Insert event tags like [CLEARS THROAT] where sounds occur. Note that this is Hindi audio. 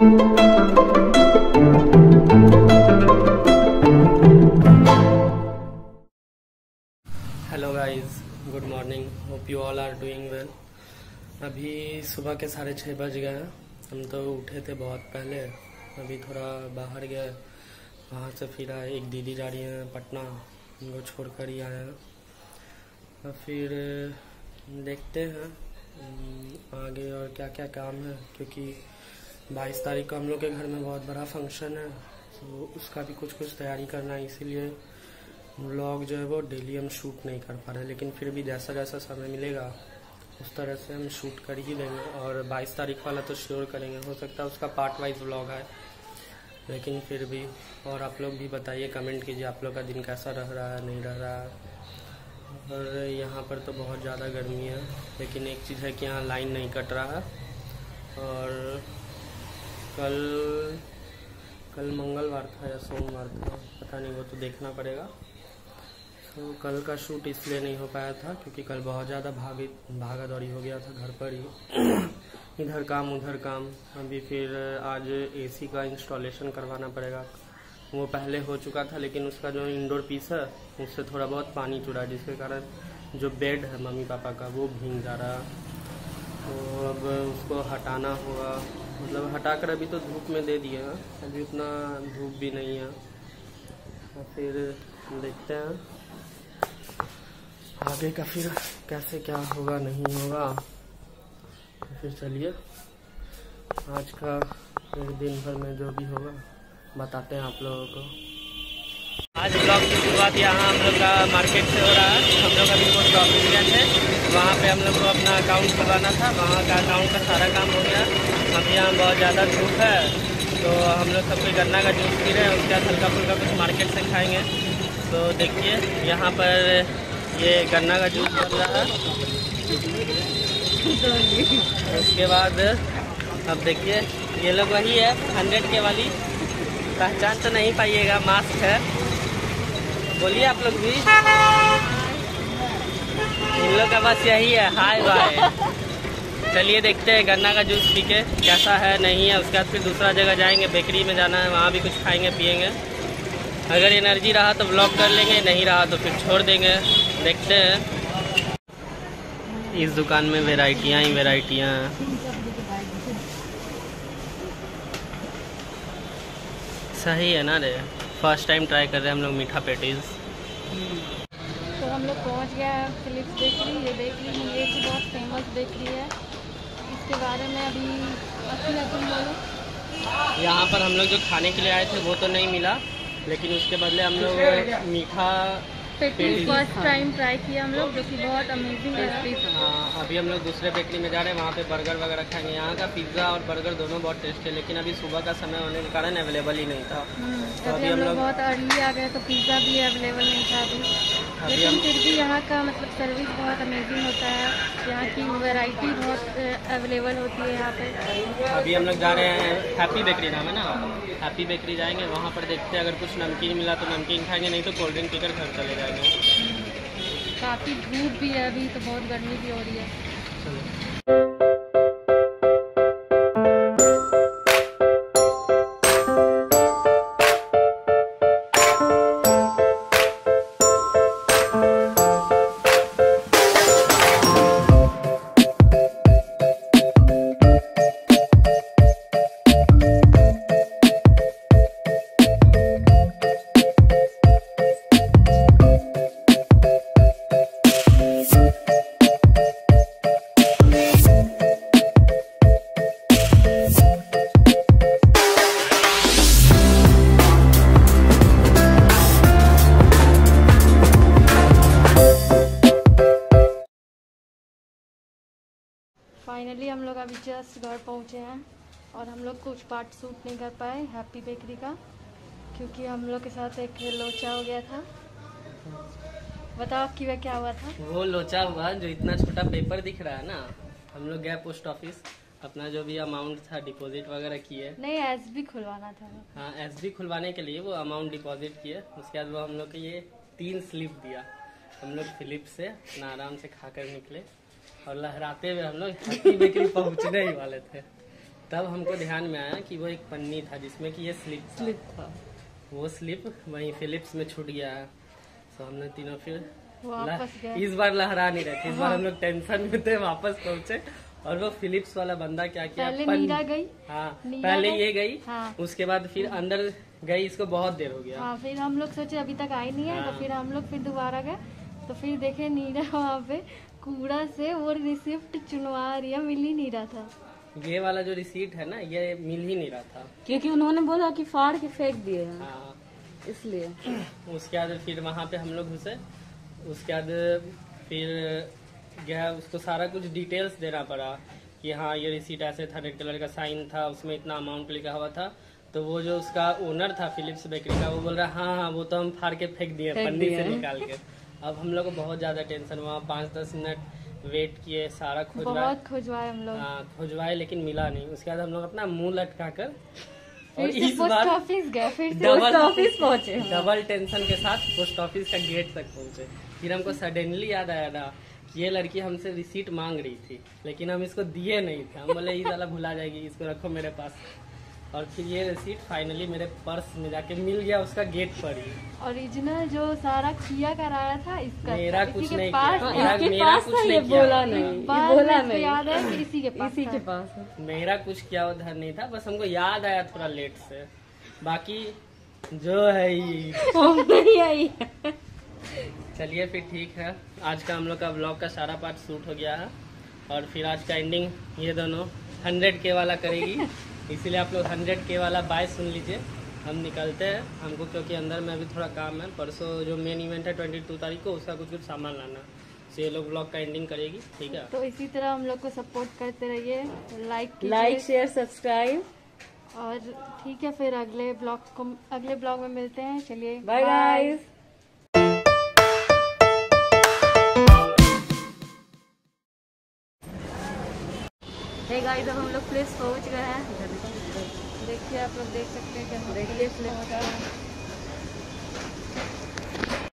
Hello guys good morning hope you all are doing well अभी सुबह के साढ़े छः बज गए हम तो उठे थे बहुत पहले। अभी थोड़ा बाहर गए। वहाँ से फिर आए। एक दीदी जा रही हैं पटना। उनको छोड़ कर ही आए हैं। फिर, देखते हैं। आगे और क्या क्या काम है, क्योंकि 22 तारीख को हम लोग के घर में बहुत बड़ा फ़ंक्शन है। तो उसका भी कुछ कुछ तैयारी करना है, इसीलिए व्लॉग जो है वो डेली हम शूट नहीं कर पा रहे। लेकिन फिर भी जैसा जैसा समय मिलेगा, उस तरह से हम शूट कर ही देंगे। और 22 तारीख वाला तो श्योर करेंगे। हो सकता है उसका पार्ट वाइज व्लॉग है लेकिन फिर भी, और आप लोग भी बताइए कमेंट कीजिए, आप लोग का दिन कैसा रह रहा है, नहीं रह रहा है। और यहाँ पर तो बहुत ज़्यादा गर्मी है, लेकिन एक चीज़ है कि यहाँ लाइन नहीं कट रहा है। और कल कल मंगलवार था या सोमवार था, पता नहीं, वो तो देखना पड़ेगा। तो कल का शूट इसलिए नहीं हो पाया था क्योंकि कल बहुत ज़्यादा भागी भागा दौड़ी हो गया था, घर पर ही। [CLEARS THROAT] इधर काम, उधर काम। अभी फिर आज एसी का इंस्टॉलेशन करवाना पड़ेगा। वो पहले हो चुका था, लेकिन उसका जो इंडोर पीस है, उससे थोड़ा बहुत पानी चुरा, जिसके कारण जो बेड है मम्मी पापा का, वो भींग जा रहा। तो अब उसको हटाना होगा। मतलब हटाकर अभी तो धूप में दे दिया अभी उतना धूप भी नहीं है। तो फिर देखते हैं आगे का फिर कैसे क्या होगा, नहीं होगा। तो फिर चलिए, आज का फिर दिन भर में जो भी होगा, बताते हैं आप लोगों को। आज ब्लॉग की शुरुआत यहाँ हम लोग का मार्केट से हो रहा है। हम लोग अभी पोस्ट ऑफ़िस गए थे। वहाँ पे हम लोग को अपना अकाउंट खुलवाना था। वहाँ का अकाउंट का सारा काम हो गया। अभी यहाँ बहुत ज़्यादा धूप है। तो हम लोग सब कोई गन्ना का जूस पी रहे हैं। उसके बाद हल्का फुल्का कुछ मार्केट से खाएँगे। तो देखिए, यहाँ पर ये गन्ना का जूस बन रहा है। उसके बाद अब देखिए, ये लोग वही है हंड्रेड के वाली। पहचान तो नहीं पाइएगा मास्क है। बोलिए आप लोग भी। इन लोग का बस यही है, हाय बाय। चलिए देखते हैं, गन्ना का जूस पी के कैसा है, नहीं है, उसके बाद फिर दूसरा जगह जाएँगे बेकरी में जाना है, वहाँ भी कुछ खाएँगे, पियेंगे। अगर एनर्जी रहा तो ब्लॉक कर लेंगे, नहीं रहा तो फिर छोड़ देंगे। देखते हैं। इस दुकान में वेराइटियाँ ही वेराइटियाँ हैं सही है ना रे? फ़र्स्ट टाइम ट्राई कर रहे हैं हम लोग मीठा पेटीज। तो हम लोग पहुँच गया हैं फिलिप्स बेकरी ये बेकरी ये की बहुत फ़ेमस बेकरी है। इसके बारे में अभी अच्छी तुम बोलो। यहाँ पर हम लोग जो खाने के लिए आए थे वो तो नहीं मिला लेकिन उसके बदले हम लोग मीठा पेटीज फ़र्स्ट टाइम ट्राई किया हम लोग जो कि बहुत अमेजिंग है। हाँ। अभी हम लोग दूसरे बेकरी में जा रहे हैं वहाँ पे बर्गर वगैरह खाएँगे। यहाँ का पिज़्ज़ा और बर्गर दोनों बहुत टेस्ट है लेकिन अभी सुबह का समय होने के कारण अवेलेबल ही नहीं था। हम्म, तो अभी हम लोग बहुत अर्ली आ गए तो पिज़्ज़ा भी अवेलेबल नहीं था अभी। अभी लेकिन फिर भी यहाँ का मतलब सर्विस बहुत अमेजिंग होता है। यहाँ की वैरायटी बहुत अवेलेबल होती है यहाँ पे। अभी हम लोग जा रहे हैं हैप्पी बेकरी नाम है ना? हैप्पी बेकरी जाएँगे वहाँ पर देखते हैं अगर कुछ नमकीन मिला तो नमकीन खाएँगे नहीं तो कोल्ड ड्रिंक पीकर घर चले जाएँगे। काफ़ी धूप भी है अभी तो बहुत गर्मी भी हो रही है। फाइनली हम लोग अभी जस्ट घर पहुँचे हैं और हम लोग कुछ पार्ट शूट नहीं कर पाए हैप्पी बेकरी का क्योंकि हम लोग के साथ एक लोचा हो गया था। बताओ कि वह क्या हुआ था? वो लोचा हुआ जो इतना छोटा पेपर दिख रहा है ना हम लोग गए पोस्ट ऑफ़िस अपना जो भी अमाउंट था डिपॉजिट वगैरह किए। नहीं एस बी खुलवाना था हाँ एस बी खुलवाने के लिए वो अमाउंट डिपॉजिट किए। उसके बाद वो हम लोग को ये तीन स्लिप दिया। हम लोग फिलिप से अपना आराम से खाकर निकले। और लहराते हुए हम लोग हैप्पी बेकरी पहुँचने ही वाले थे। तब हमको ध्यान में आया कि वो एक पन्नी था जिसमें कि ये स्लिप था। स्लिप था। वो स्लिप वहीं फिलिप्स में छूट गया। है तो हमने तीनों फिर वापस लह- गए। इस बार लहरा नहीं रहे थे। इस बार हम लोग टेंशन में थे वापस पहुँचे। और वो फिलिप्स वाला बंदा क्या किया? पहले नीरा गई। हाँ पहले? ये गई हाँ। उसके बाद फिर अंदर गई इसको बहुत देर हो गया। हाँ फिर हम लोग सोचे अभी तक आई नहीं है हाँ। तो फिर हम लोग फिर दोबारा गए। तो फिर देखे नीरा [LAUGHS] वहाँ पे कूड़ा से वो रिसिप्ट चुनवा रही है मिल ही नहीं रहा था। ये वाला जो रिसीट है ना ये मिल ही नहीं रहा था। क्योंकि उन्होंने बोला कि फाड़ के फेंक दिए हैं। हाँ। इसलिए। [CLEARS THROAT] उसके बाद फिर वहाँ पे हम लोग घुसे। उसके बाद फिर गया उसको सारा कुछ डिटेल्स देना पड़ा कि हाँ ये रिसीट ऐसे था रेड कलर का साइन था उसमें इतना अमाउंट लिखा हुआ था। तो वो जो उसका ओनर था फिलिप्स बेकरी का वो बोल रहा हाँ हाँ वो तो हम फाड़ के फेंक दिए पन्नी से निकाल के। [LAUGHS] अब हम लोग को बहुत ज़्यादा टेंशन हुआ। पाँच दस मिनट वेट किए सारा खोजवाए। बहुत खोजवाए हम लोग। हाँ खोजवाए लेकिन मिला नहीं। उसके बाद हम लोग अपना मुँह लटका कर और इस बार ऑफ़िस गए फिर से डबल पोस्ट ऑफ़िस पहुँचे डबल टेंशन के साथ पोस्ट ऑफ़िस का गेट तक पहुँचे। फिर हमको सडनली याद आया था कि ये लड़की हमसे रिसीट मांग रही थी लेकिन हम इसको दिए नहीं थे। हम बोले ये साला भुला जाएगी इसको रखो मेरे पास। और फिर ये रिसीट फाइनली मेरे पर्स में जाके मिल गया उसका गेट पर ही। ओरिजिनल जो सारा किया कराया था इसका मेरा कुछ नहीं पास किया। मेरा- इसके मेरा पास कुछ नहीं ये किया। बोला नहीं। बोला नहीं। याद है कि इसी के पास इसी के पास मेरा कुछ किया उधर नहीं था बस हमको याद आया थोड़ा लेट से। बाकी जो है ही नहीं आई। चलिए फिर ठीक है। आज का हम लोग का ब्लॉग का सारा पार्ट शूट हो गया है। और फिर आज का एंडिंग ये दोनों हंड्रेड के वाला करेगी। इसीलिए आप लोग हंड्रेड के वाला बाय सुन लीजिए। हम निकलते हैं। हमको क्योंकि अंदर में अभी थोड़ा काम है। परसों जो मेन इवेंट है ट्वेंटी टू तारीख को उसका कुछ कुछ सामान लाना। है। तो ये लोग ब्लॉग का एंडिंग करेगी ठीक है? तो इसी तरह हम लोग को सपोर्ट करते रहिए। लाइक लाइक शेयर सब्सक्राइब और ठीक है फिर अगले ब्लॉग को अगले ब्लॉग में मिलते हैं। चलिए बाय गाइस हे गाइस अब हम लोग प्लेस पहुँच गए हैं। देखिए आप लोग देख सकते हैं कि देखिए